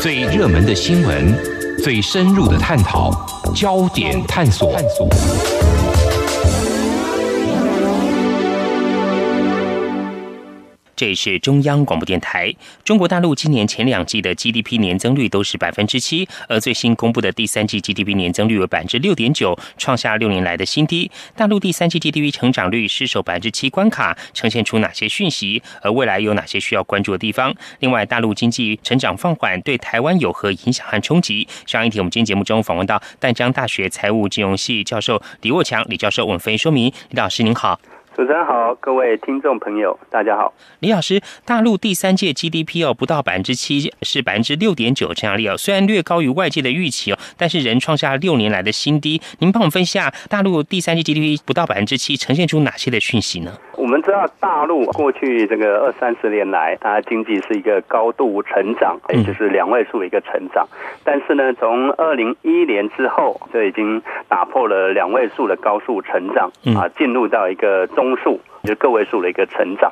最热门的新闻，最深入的探讨，焦点探索。这里是中央广播电台。中国大陆今年前两季的 GDP 年增率都是百分之七，而最新公布的第三季 GDP 年增率为百分之六点九，创下六年来的新低。大陆第三季 GDP 成长率失守百分之七关卡，呈现出哪些讯息？而未来有哪些需要关注的地方？另外，大陆经济成长放缓对台湾有何影响和冲击？上一题我们今天节目中访问到淡江大学财务金融系教授李沃强李教授，我们分析说明。李老师您好。主持人好，各位听众朋友，大家好。李老师，大陆第三届 GDP 哦不到百分之七，是百分之六点九这样率哦，虽然略高于外界的预期哦，但是仍创下六年来的新低。您帮我们分析下，大陆第三届 GDP 不到百分之七，呈现出哪些的讯息呢？我们知道，大陆过去这个二三十年来，它经济是一个高度成长，也就是两位数的一个成长。但是呢，从二零一一年之后，就已经打破了两位数的高速成长啊，进入到一个中数，就个位数的一个成长。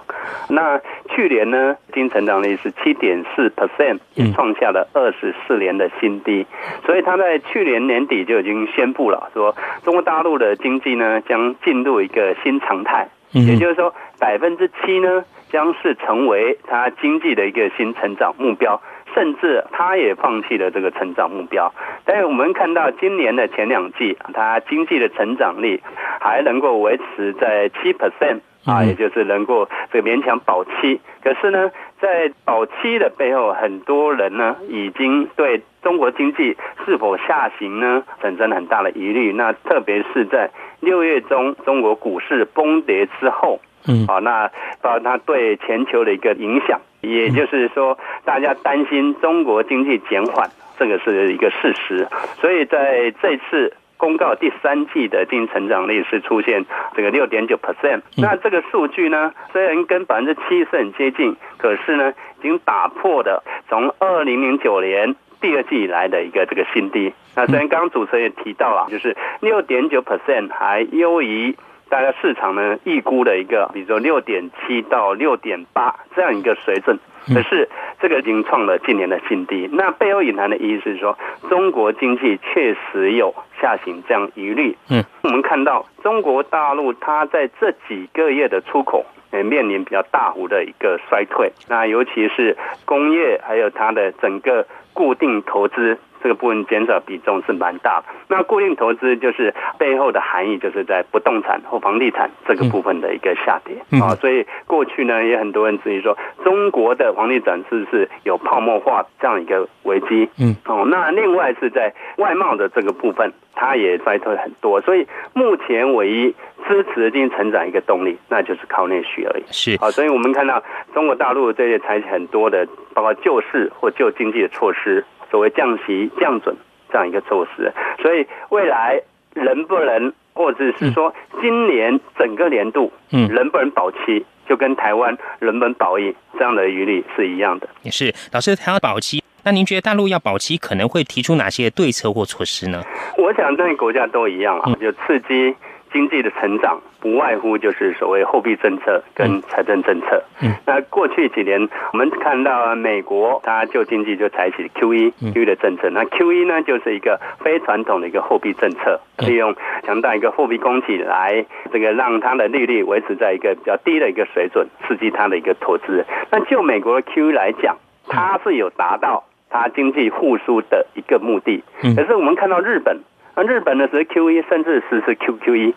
那去年呢，经成长率是七点四 percent，也创下了二十四年的新低。所以他在去年年底就已经宣布了，说中国大陆的经济呢将进入一个新常态。也就是说，百分之七呢，将是成为它经济的一个新成长目标，甚至他也放弃了这个成长目标。但是我们看到今年的前两季，它经济的成长力还能够维持在七 percent 啊，也就是能够这个勉强保七。可是呢，在保七的背后，很多人呢已经对中国经济是否下行呢产生很大的疑虑。那特别是在六月中，中国股市崩跌之后，嗯，啊，那包括它对全球的一个影响，也就是说，大家担心中国经济减缓，这个是一个事实。所以在这次公告第三季的经济成长率是出现这个六点九 percent，那这个数据呢，虽然跟百分之七是很接近，可是呢，已经打破的从二零零九年。第二季以来的一个这个新低，那虽然刚刚主持人也提到了，就是六点九 percent 还优于大家市场呢预估的一个，比如说六点七到六点八这样一个水准，可是这个已经创了近年的新低。那背后隐含的意思是说，中国经济确实有下行这样疑虑。嗯，我们看到中国大陆它在这几个月的出口。也面临比较大幅的一个衰退，那尤其是工业还有它的整个固定投资这个部分减少比重是蛮大的。那固定投资就是背后的含义，就是在不动产或房地产这个部分的一个下跌啊。所以过去呢，也很多人质疑说，中国的房地产是不是有泡沫化这样一个危机？嗯，哦，那另外是在外贸的这个部分。它也衰退很多，所以目前唯一支持经济成长一个动力，那就是靠内需而已。是啊，所以我们看到中国大陆这些采取很多的，包括救市或救经济的措施，所谓降息、降准这样一个措施。所以未来能不能，或者是说今年整个年度，嗯，能不能保期，就跟台湾能不能保一这样的余力是一样的。也是，老师谈到保期。那您觉得大陆要保期可能会提出哪些对策或措施呢？我想，这些国家都一样啊，就刺激经济的成长，不外乎就是所谓货币政策跟财政政策。嗯，那过去几年，我们看到美国，它就经济就采取 Q E Q 的政策。那 Q E 呢，就是一个非传统的一个货币政策，利用强大一个货币供给来这个让它的利率维持在一个比较低的一个水准，刺激它的一个投资。那就美国的 Q E 来讲，它是有达到。它经济复苏的一个目的，可是我们看到日本，那日本的是 QE，甚至实施 QQE，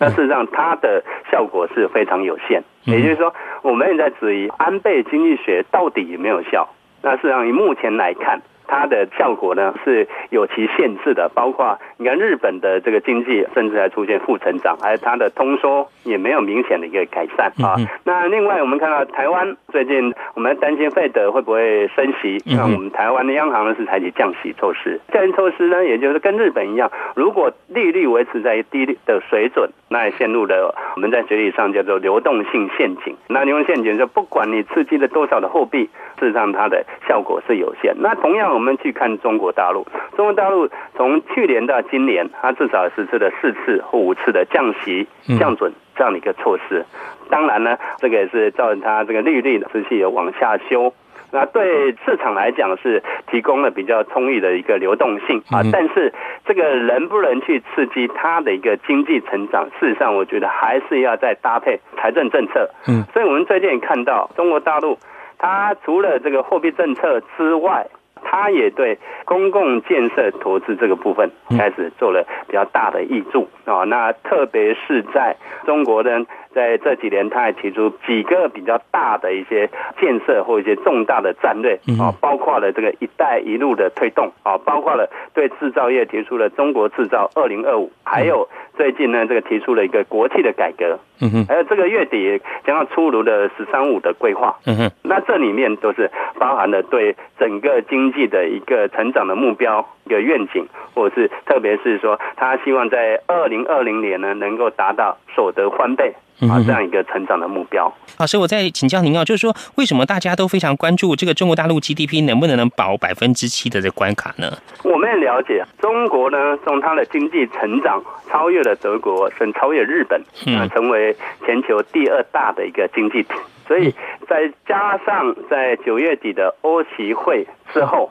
那事实上它的效果是非常有限。也就是说，我们也在质疑安倍经济学到底有没有效？那事实上以目前来看。它的效果呢是有其限制的，包括你看日本的这个经济甚至还出现负成长，还有它的通缩也没有明显的一个改善啊。那另外我们看到台湾最近我们担心费德会不会升息，那我们台湾的央行呢是采取降息措施。降息措施呢，也就是跟日本一样，如果利率维持在低的水准，那也陷入了我们在学理上叫做流动性陷阱。那流动性陷阱就不管你刺激了多少的货币，事实上它的效果是有限。那同样。我们去看中国大陆，中国大陆从去年到今年，它至少实施了四次或五次的降息、降准这样的一个措施。当然呢，这个也是造成它这个利率持续有往下修。那对市场来讲是提供了比较充裕的一个流动性啊。但是这个能不能去刺激它的一个经济成长？事实上，我觉得还是要再搭配财政政策。嗯，所以我们最近也看到中国大陆，它除了这个货币政策之外，它也对公共建设投资这个部分开始做了比较大的益助啊。那特别是在中国呢。在这几年，他还提出几个比较大的一些建设或一些重大的战略啊，包括了这个“一带一路”的推动啊，包括了对制造业提出了“中国制造二零二五”，还有最近呢，这个提出了一个国企的改革，嗯哼，还有这个月底将要出炉的“十三五”的规划，嗯哼，那这里面都是包含了对整个经济的一个成长的目标、一个愿景，或者是特别是说，他希望在二零二零年呢，能够达到所得翻倍。啊，这样一个成长的目标。老师，我再请教您啊，就是说，为什么大家都非常关注这个中国大陆 GDP 能不能能保百分之七的这关卡呢？我们也了解，中国呢，从它的经济成长超越了德国，甚至超越日本，啊，成为全球第二大的一个经济体。所以，再加上在九月底的欧席会之后。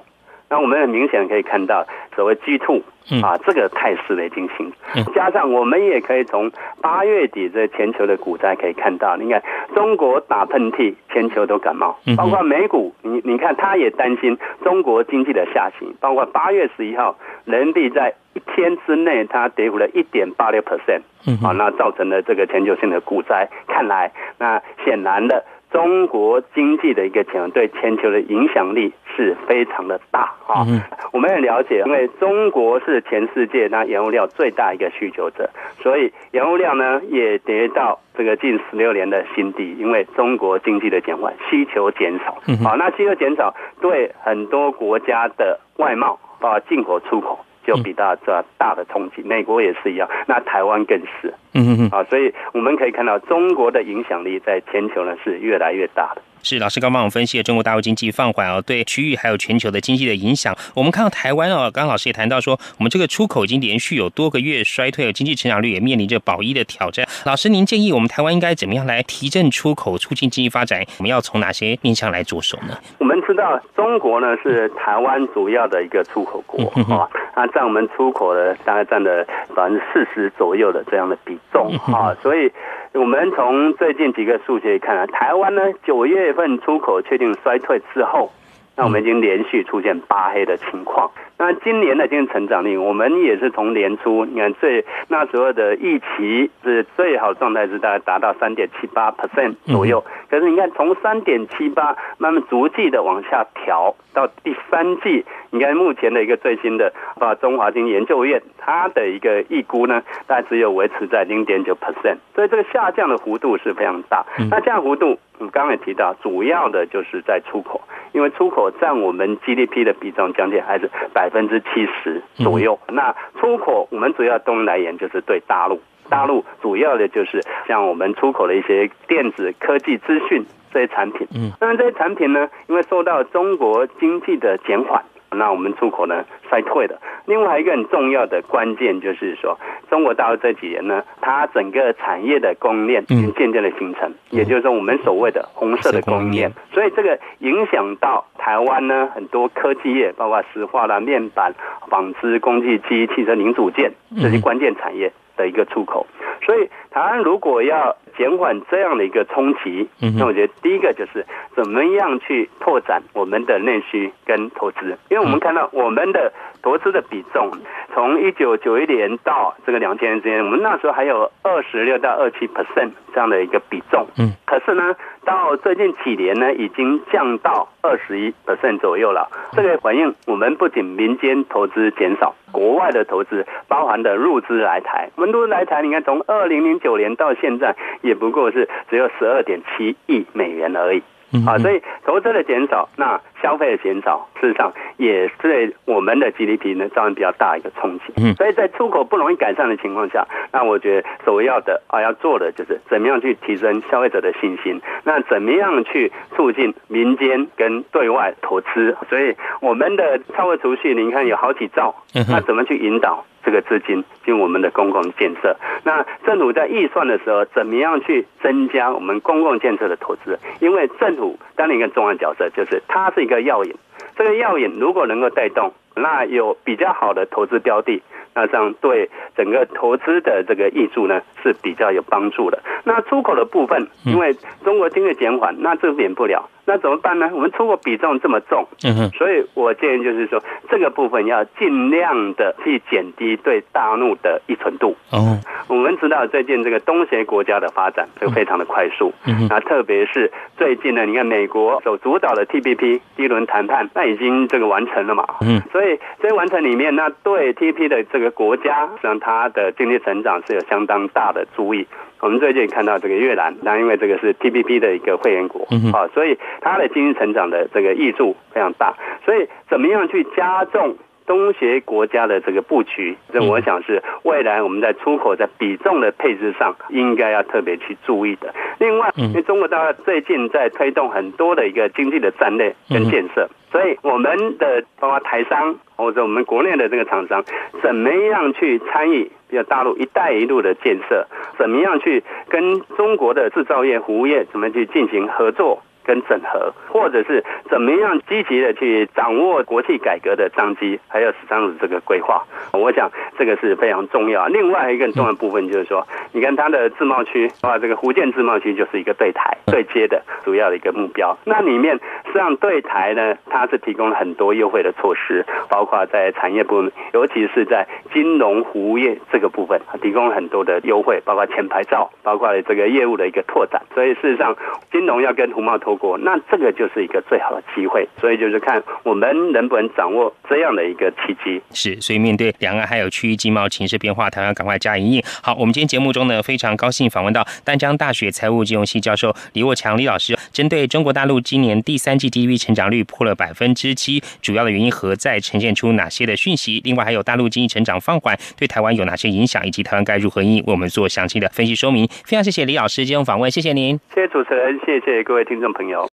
那我们很明显可以看到，所谓 G two 啊，这个态势已经形成。加上我们也可以从八月底这全球的股灾可以看到，你看中国打喷嚏，全球都感冒，包括美股，你你看他也担心中国经济的下行。包括八月十一号，人民币在一天之内它跌幅了一点八六 percent，啊，那造成了这个全球性的股灾。看来，那显然的。中国经济的一个潜对全球的影响力是非常的大啊！我们很了解，因为中国是全世界那原物料最大一个需求者，所以原物料呢也跌到这个近十六年的新低。因为中国经济的减缓，需求减少，好，那需求减少对很多国家的外贸啊进口出口。就比大这大的冲击，美国也是一样，那台湾更是，嗯嗯嗯，啊，所以我们可以看到中国的影响力在全球呢是越来越大的。是老师刚帮我们分析了中国大陆经济放缓哦，对区域还有全球的经济的影响。我们看到台湾哦，刚刚老师也谈到说，我们这个出口已经连续有多个月衰退，经济成长率也面临着保一的挑战。老师，您建议我们台湾应该怎么样来提振出口，促进经济发展？我们要从哪些面向来着手呢？我们知道中国呢是台湾主要的一个出口国啊，那占我们出口的大概占了百分之四十左右的这样的比重啊，所以。我们从最近几个数据看啊，台湾呢九月份出口确定衰退之后，那我们已经连续出现八黑的情况。那今年的经济成长率，我们也是从年初，你看最那时候的预期是最好状态是大概达到三点七八 percent 左右。可是你看从三点七八慢慢逐季的往下调，到第三季，你看目前的一个最新的啊中华经济研究院它的一个预估呢，大概只有维持在零点九 percent，所以这个下降的幅度是非常大。那这样幅度，我们刚刚也提到，主要的就是在出口，因为出口占我们 GDP 的比重将近还是百。分之七十左右。那出口我们主要东来源就是对大陆，大陆主要的就是像我们出口的一些电子科技资讯这些产品。嗯，当然这些产品呢，因为受到中国经济的减缓。那我们出口呢衰退的，另外一个很重要的关键就是说，中国大陆这几年呢，它整个产业的供应链已经渐渐的形成，也就是说我们所谓的红色的供应链，所以这个影响到台湾呢很多科技业，包括石化啦、面板、纺织、工具机、汽车零组件这些关键产业的一个出口，所以台湾如果要减缓这样的一个冲击，那我觉得第一个就是怎么样去拓展我们的内需跟投资，因为我们看到我们的投资的比重，从一九九一年到这个两千年之间，我们那时候还有二十六到二七 percent 这样的一个比重，嗯，可是呢，到最近几年呢，已经降到二十一 percent 左右了。这个反映我们不仅民间投资减少，国外的投资包含的入资来台，我们入资来台，你看从二零零九年到现在。也不过是只有十二点七亿美元而已，啊，所以投资的减少，那消费的减少，事实上也对我们的 GDP 呢造成比较大一个冲击。嗯，所以在出口不容易改善的情况下，那我觉得首要的啊要做的就是怎么样去提升消费者的信心，那怎么样去促进民间跟对外投资。所以我们的超额储蓄，你看有好几兆，那怎么去引导？这个资金进我们的公共建设，那政府在预算的时候，怎么样去增加我们公共建设的投资？因为政府当然一个重要角色就是它是一个药引，这个药引如果能够带动，那有比较好的投资标的，那这样对整个投资的这个益处呢是比较有帮助的。那出口的部分，因为中国经济减缓，那这免不了。那怎么办呢？我们出国比重这么重，嗯哼，所以我建议就是说，这个部分要尽量的去减低对大陆的依存度。哦，我们知道最近这个东协国家的发展就非常的快速，嗯那特别是最近呢，你看美国所主导的 TPP 第一轮谈判，那已经这个完成了嘛，嗯，所以在完成里面，那对 TPP 的这个国家，实际上它的经济成长是有相当大的注意。我们最近看到这个越南，那因为这个是 TPP 的一个会员国，啊，所以它的经济成长的这个益处非常大。所以怎么样去加重东协国家的这个布局？这我想是未来我们在出口在比重的配置上应该要特别去注意的。另外，因为中国大陆最近在推动很多的一个经济的战略跟建设，所以我们的包括台商或者我们国内的这个厂商，怎么样去参与？要大陆“一带一路”的建设，怎么样去跟中国的制造业、服务业怎么去进行合作？跟整合，或者是怎么样积极的去掌握国际改革的商机，还有十三五这个规划，我想这个是非常重要。另外一个重要部分就是说，你看它的自贸区啊，这个福建自贸区就是一个对台对接的主要的一个目标。那里面实际上对台呢，它是提供了很多优惠的措施，包括在产业部分，尤其是在金融服务业这个部分，提供了很多的优惠，包括前牌照，包括这个业务的一个拓展。所以事实上，金融要跟胡贸脱钩，那这个就是一个最好的机会，所以就是看我们能不能掌握这样的一个契机。是，所以面对两岸还有区域经贸情势变化，台湾赶快加营应。好，我们今天节目中呢，非常高兴访问到丹江大学财务金融系教授李沃强李老师，针对中国大陆今年第三 GDP 成长率破了百分之七，主要的原因何在？呈现出哪些的讯息？另外还有大陆经济成长放缓对台湾有哪些影响，以及台湾该如何应为我们做详细的分析说明。非常谢谢李老师接受访问，谢谢您，谢谢主持人，谢谢各位听众朋友。